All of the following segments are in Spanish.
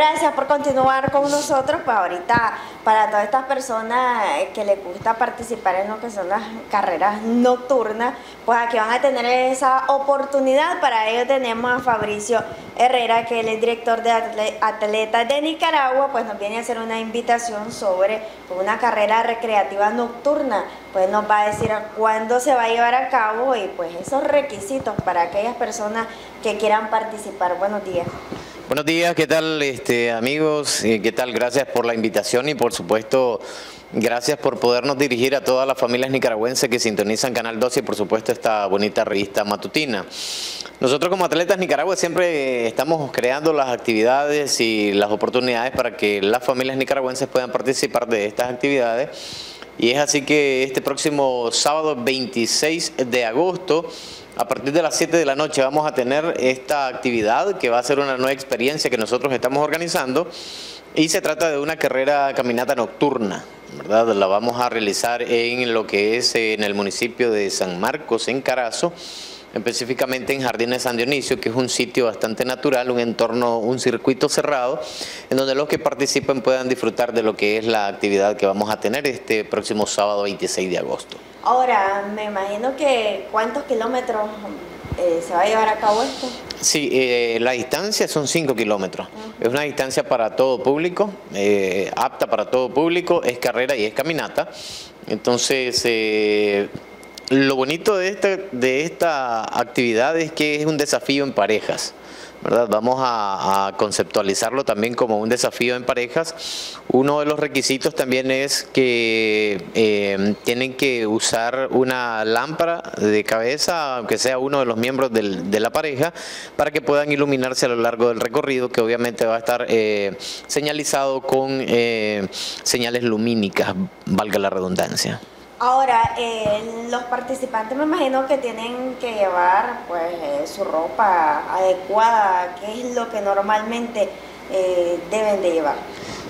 Gracias por continuar con nosotros. Pues ahorita para todas estas personas que les gusta participar en lo que son las carreras nocturnas, pues aquí van a tener esa oportunidad. Para ello tenemos a Fabricio Herrera, que es el director de atletas de Nicaragua, pues nos viene a hacer una invitación sobre una carrera recreativa nocturna. Pues nos va a decir cuándo se va a llevar a cabo y pues esos requisitos para aquellas personas que quieran participar. Buenos días. Buenos días, ¿qué tal este, amigos? Eh, ¿Qué tal? Gracias por la invitación y por supuesto gracias por podernos dirigir a todas las familias nicaragüenses que sintonizan Canal 12 y por supuesto esta bonita revista matutina. Nosotros como atletas Nicaragua siempre estamos creando las actividades y las oportunidades para que las familias nicaragüenses puedan participar de estas actividades y es así que este próximo sábado 26 de agosto a partir de las 7 de la noche vamos a tener esta actividad que va a ser una nueva experiencia que nosotros estamos organizando y se trata de una carrera caminata nocturna, ¿verdad? La vamos a realizar en lo que es en el municipio de San Marcos, en Carazo, específicamente en Jardines San Dionisio, que es un sitio bastante natural, un entorno, un circuito cerrado, en donde los que participen puedan disfrutar de lo que es la actividad que vamos a tener este próximo sábado 26 de agosto. Ahora, me imagino que cuántos kilómetros eh, se va a llevar a cabo esto. Sí, eh, la distancia son 5 kilómetros. Es una distancia para todo público, eh, apta para todo público, es carrera y es caminata. Entonces, lo bonito de esta, de esta actividad es que es un desafío en parejas. Vamos a, conceptualizarlo también como un desafío en parejas. Uno de los requisitos también es que eh, tienen que usar una lámpara de cabeza, aunque sea uno de los miembros de la pareja, para que puedan iluminarse a lo largo del recorrido, que obviamente va a estar eh, señalizado con eh, señales lumínicas, valga la redundancia. Ahora, eh, los participantes me imagino que tienen que llevar pues eh, su ropa adecuada, que es lo que normalmente eh, deben de llevar.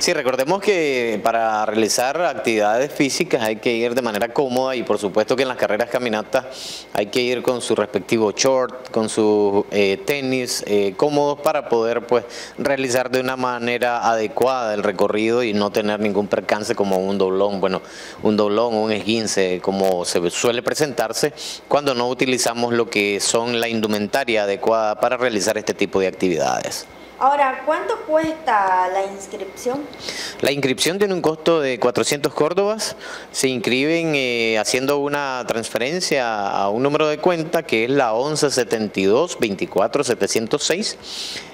Sí, recordemos que para realizar actividades físicas hay que ir de manera cómoda y por supuesto que en las carreras caminatas hay que ir con su respectivo short, con su eh, tenis eh, cómodos para poder pues realizar de una manera adecuada el recorrido y no tener ningún percance como un doblón, bueno, un doblón o un esguince como se suele presentarse cuando no utilizamos lo que son la indumentaria adecuada para realizar este tipo de actividades. Ahora, ¿cuánto cuesta la inscripción? La inscripción tiene un costo de 400 córdobas. Se inscriben eh, haciendo una transferencia a un número de cuenta que es la 1172 24 706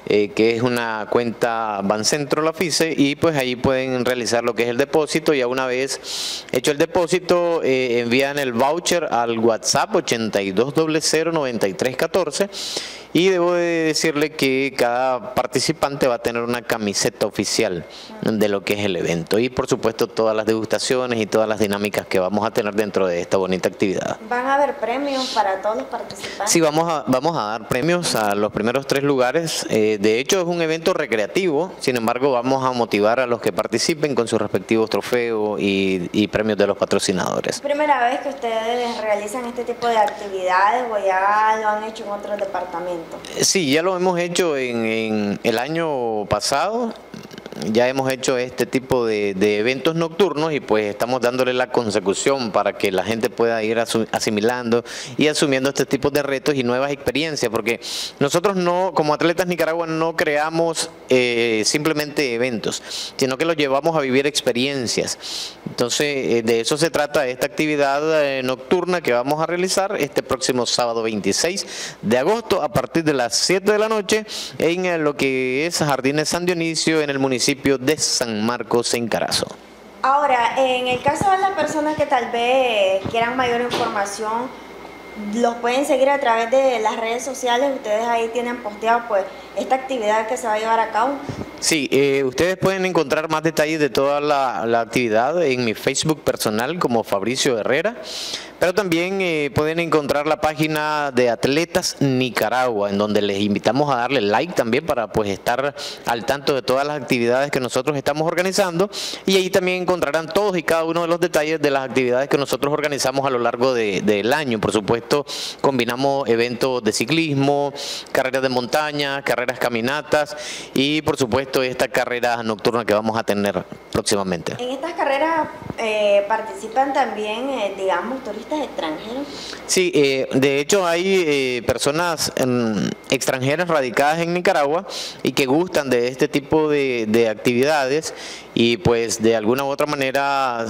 eh, que es una cuenta Bancentro La FICE y pues ahí pueden realizar lo que es el depósito y a una vez hecho el depósito eh, envían el voucher al WhatsApp 82009314 y debo de decirle que cada participante va a tener una camiseta oficial de lo que es el evento y por supuesto todas las degustaciones y todas las dinámicas que vamos a tener dentro de esta bonita actividad. ¿Van a haber premios para todos los participantes? Sí, vamos a, vamos a dar premios a los primeros tres lugares. Eh, de hecho es un evento recreativo, sin embargo vamos a motivar a los que participen con sus respectivos trofeos y, y premios de los patrocinadores. ¿Primera vez que ustedes realizan este tipo de actividades o ya lo han hecho en otros departamentos? Sí, ya lo hemos hecho en, el año pasado ya hemos hecho este tipo de, eventos nocturnos y pues estamos dándole la consecución para que la gente pueda ir asimilando y asumiendo este tipo de retos y nuevas experiencias, porque nosotros no, como atletas Nicaragua, no creamos eh, simplemente eventos, sino que los llevamos a vivir experiencias. Entonces, eh, de eso se trata esta actividad eh, nocturna que vamos a realizar este próximo sábado 26 de agosto a partir de las 7 de la noche en lo que es Jardines San Dionisio en el municipio de San Marcos en Carazo. Ahora, en el caso de las personas que tal vez quieran mayor información, los pueden seguir a través de las redes sociales, ustedes ahí tienen posteado pues esta actividad que se va a llevar a cabo. Sí, eh, ustedes pueden encontrar más detalles de toda la, actividad en mi Facebook personal como Fabricio Herrera. Pero también eh, pueden encontrar la página de Atletas Nicaragua, en donde les invitamos a darle like también para pues estar al tanto de todas las actividades que nosotros estamos organizando. Y ahí también encontrarán todos y cada uno de los detalles de las actividades que nosotros organizamos a lo largo del año. Por supuesto, combinamos eventos de ciclismo, carreras de montaña, carreras caminatas y por supuesto esta carrera nocturna que vamos a tener próximamente. En estas carreras eh, participan también, eh, digamos, turistas extranjeros. Sí, eh, de hecho hay personas em, extranjeras radicadas en Nicaragua y que gustan de este tipo de, de actividades y pues de alguna u otra manera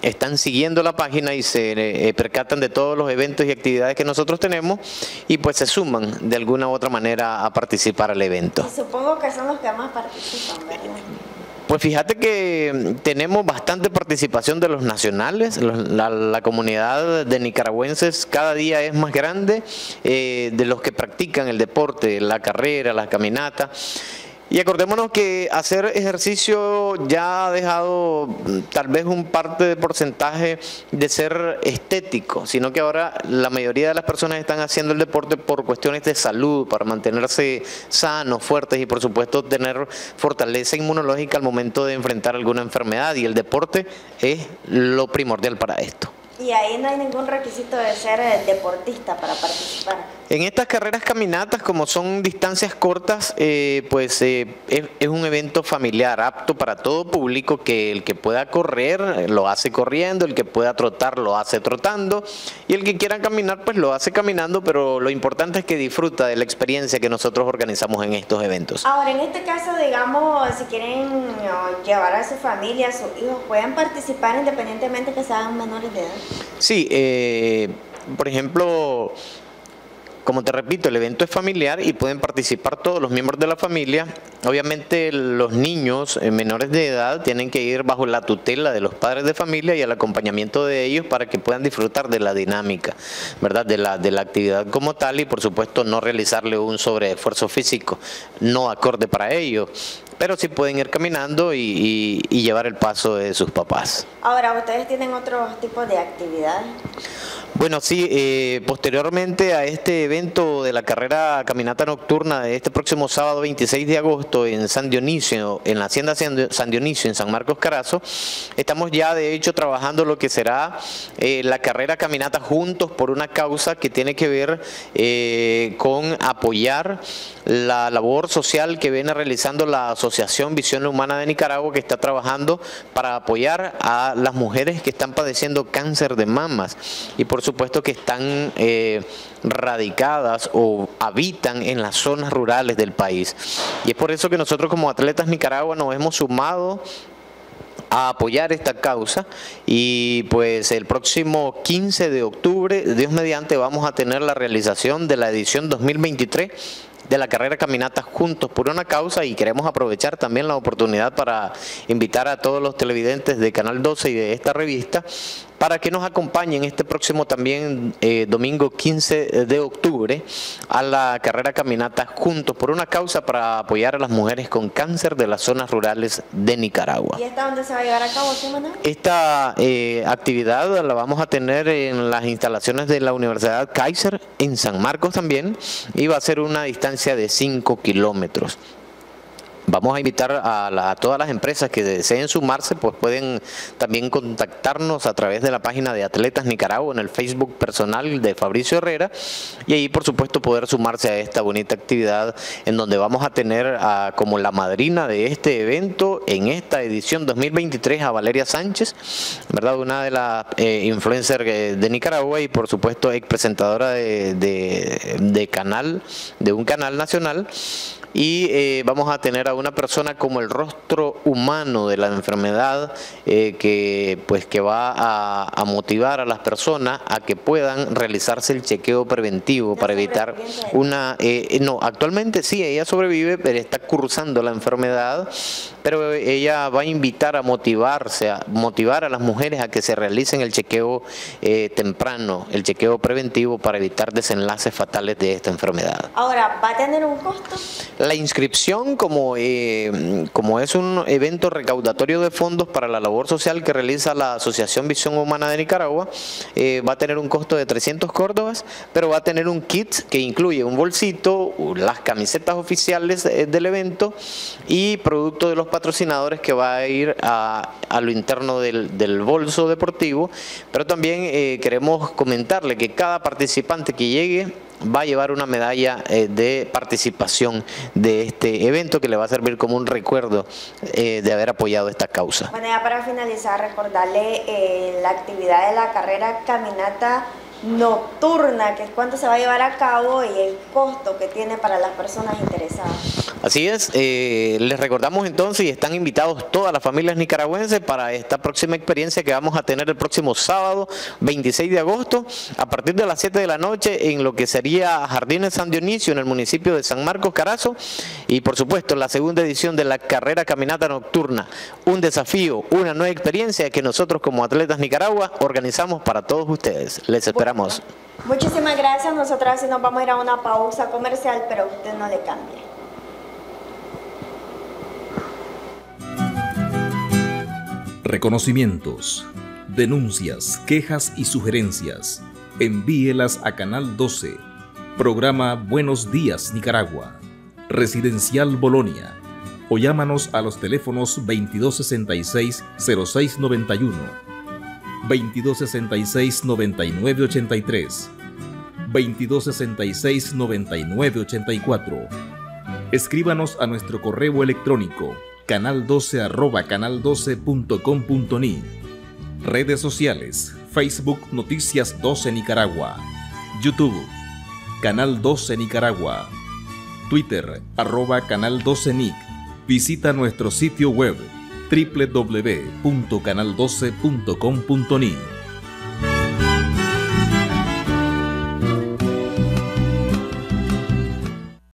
están siguiendo la página y se percatan de todos los eventos y actividades que nosotros tenemos y pues se suman de alguna u otra manera a participar al evento. supongo que son los que más participan, ¿verdad? Pues fíjate que tenemos bastante participación de los nacionales, la, comunidad de nicaragüenses cada día es más grande, eh, de los que practican el deporte, la carrera, la caminata. Y acordémonos que hacer ejercicio ya ha dejado mm, tal vez un parte de porcentaje de ser estético, sino que ahora la mayoría de las personas están haciendo el deporte por cuestiones de salud, para mantenerse sanos, fuertes y por supuesto tener fortaleza inmunológica al momento de enfrentar alguna enfermedad y el deporte es lo primordial para esto. Y ahí no hay ningún requisito de ser eh, deportista para participar. En estas carreras caminatas, como son distancias cortas, eh, pues eh, es, un evento familiar, apto para todo público, que el que pueda correr lo hace corriendo, el que pueda trotar lo hace trotando, y el que quiera caminar pues lo hace caminando, pero lo importante es que disfruta de la experiencia que nosotros organizamos en estos eventos. Ahora, en este caso, digamos, si quieren llevar a su familia, a sus hijos, pueden participar independientemente que sean menores de edad. Sí, eh, por ejemplo, como te repito, el evento es familiar y pueden participar todos los miembros de la familia. Obviamente los niños eh, menores de edad tienen que ir bajo la tutela de los padres de familia y el acompañamiento de ellos para que puedan disfrutar de la dinámica, ¿verdad? De la, de la actividad como tal y por supuesto no realizarle un sobreesfuerzo físico no acorde para ellos pero sí pueden ir caminando y, llevar el paso de sus papás. Ahora, ¿ustedes tienen otro tipo de actividades? Bueno, sí, eh, posteriormente a este evento de la carrera caminata nocturna de este próximo sábado 26 de agosto en San Dionisio, en la hacienda San Dionisio, en San Marcos Carazo, estamos ya de hecho trabajando lo que será eh, la carrera caminata juntos por una causa que tiene que ver eh, con apoyar la labor social que viene realizando la Asociación Visión Humana de Nicaragua que está trabajando para apoyar a las mujeres que están padeciendo cáncer de mamas. Y por supuesto que están eh, radicadas o habitan en las zonas rurales del país. Y es por eso que nosotros como Atletas Nicaragua nos hemos sumado a apoyar esta causa y pues el próximo 15 de octubre, Dios mediante, vamos a tener la realización de la edición 2023 de la carrera Caminata Juntos por una Causa y queremos aprovechar también la oportunidad para invitar a todos los televidentes de Canal 12 y de esta revista para que nos acompañen este próximo también eh, domingo 15 de octubre a la carrera caminata Juntos por una causa para apoyar a las mujeres con cáncer de las zonas rurales de Nicaragua. ¿Y esta dónde se va a llevar a cabo, Esta eh, actividad la vamos a tener en las instalaciones de la Universidad Kaiser en San Marcos también y va a ser una distancia de 5 kilómetros. Vamos a invitar a, todas las empresas que deseen sumarse, pues pueden también contactarnos a través de la página de Atletas Nicaragua en el Facebook personal de Fabricio Herrera y ahí por supuesto poder sumarse a esta bonita actividad en donde vamos a tener como la madrina de este evento en esta edición 2023 a Valeria Sánchez, ¿verdad? Una de las eh, influencers de Nicaragua y por supuesto ex presentadora de canal, de un canal nacional y eh, vamos a tener a una persona como el rostro humano de la enfermedad eh, que pues que va a, motivar a las personas a que puedan realizarse el chequeo preventivo para evitar una eh, no actualmente sí ella sobrevive pero está cursando la enfermedad pero ella va a invitar a motivarse a motivar a las mujeres a que se realicen el chequeo temprano el chequeo preventivo para evitar desenlaces fatales de esta enfermedad. Ahora va a tener un costo La inscripción, como, eh, como es un evento recaudatorio de fondos para la labor social que realiza la Asociación Visión Humana de Nicaragua, eh, va a tener un costo de 300 córdobas, pero va a tener un kit que incluye un bolsito, las camisetas oficiales eh, del evento y producto de los patrocinadores que va a ir a, lo interno del, del, bolso deportivo, pero también queremos comentarle que cada participante que llegue va a llevar una medalla eh, de participación de este evento que le va a servir como un recuerdo eh, de haber apoyado esta causa. Bueno, ya para finalizar, recordarle eh, la actividad de la carrera caminata nocturna, que es cuánto se va a llevar a cabo y el costo que tiene para las personas interesadas. Así es, eh, les recordamos entonces y están invitados todas las familias nicaragüenses para esta próxima experiencia que vamos a tener el próximo sábado 26 de agosto a partir de las 7 de la noche en lo que sería Jardines San Dionisio en el municipio de San Marcos Carazo y por supuesto la segunda edición de la carrera caminata nocturna, un desafío, una nueva experiencia que nosotros como Atletas Nicaragua organizamos para todos ustedes. Les esperamos. Muchísimas gracias, nosotros así nos vamos a ir a una pausa comercial, pero usted no le cambie. Reconocimientos, denuncias, quejas y sugerencias. Envíelas a Canal 12. Programa Buenos Días Nicaragua. Residencial Bolonia. O llámanos a los teléfonos 2266-0691, 2266-9983, 2266-9984. Escríbanos a nuestro correo electrónico canal12 arroba canal12.com.ni. Redes sociales, Facebook Noticias 12 Nicaragua, YouTube, Canal 12 Nicaragua, Twitter, Canal 12 Nic. Visita nuestro sitio web www.canal12.com.ni.